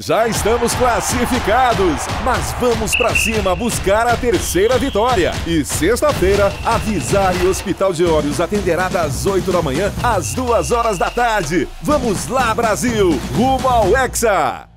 Já estamos classificados, mas vamos para cima buscar a terceira vitória. E sexta-feira, a Visari Hospital de Olhos atenderá das 8 da manhã às 2 horas da tarde. Vamos lá, Brasil! Rumo ao Hexa!